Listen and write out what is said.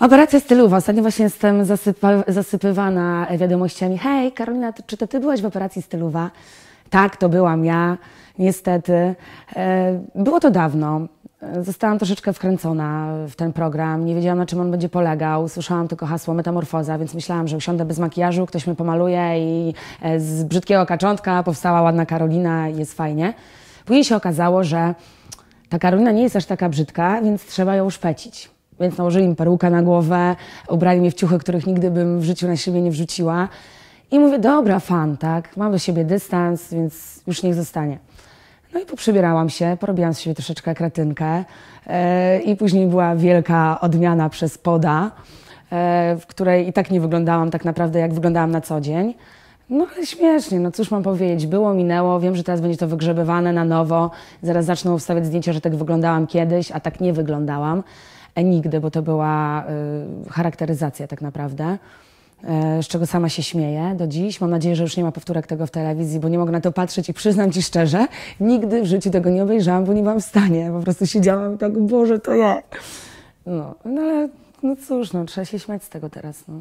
Operacja stylowa. Ostatnio właśnie jestem zasypa, zasypywana wiadomościami. Hej, Karolina, czy to ty byłaś w operacji stylowa? Tak, to byłam ja, niestety. E, Było to dawno. Zostałam troszeczkę wkręcona w ten program. Nie wiedziałam, na czym on będzie polegał. Słyszałam tylko hasło metamorfoza, więc myślałam, że usiądę bez makijażu, ktoś mnie pomaluje i e, z brzydkiego kaczątka powstała ładna Karolina jest fajnie. Później się okazało, że ta Karolina nie jest aż taka brzydka, więc trzeba ją szpecić. Więc nałożyli mi perukę na głowę, ubrali mnie w ciuchy, których nigdy bym w życiu na siebie nie wrzuciła. I mówię, dobra, fan, tak, mam do siebie dystans, więc już niech zostanie. No i poprzybierałam się, porobiłam z siebie troszeczkę kretynkę e, i później była wielka odmiana przez poda, e, w której i tak nie wyglądałam tak naprawdę, jak wyglądałam na co dzień. No ale śmiesznie, no cóż mam powiedzieć, było, minęło, wiem, że teraz będzie to wygrzebywane na nowo, zaraz zaczną wstawiać zdjęcia, że tak wyglądałam kiedyś, a tak nie wyglądałam enigdę, bo to była y, charakteryzacja tak naprawdę e, z czego sama się śmieję do dziś. Mam nadzieję, że już nie ma powtórek tego w telewizji, bo nie mogę na to patrzeć i przyznam Ci szczerze, nigdy w życiu tego nie obejrzałam, bo nie mam w stanie. Po prostu siedziałam i tak, Boże, to ja. No, no ale no cóż, no, trzeba się śmiać z tego teraz. No.